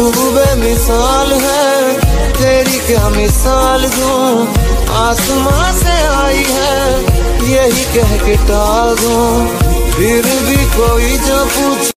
मिसाल है। तेरी क्या मिसाल दूँ? आसमां से आई है। यही कह के टाल दूँ। फिर भी कोई जो पूछ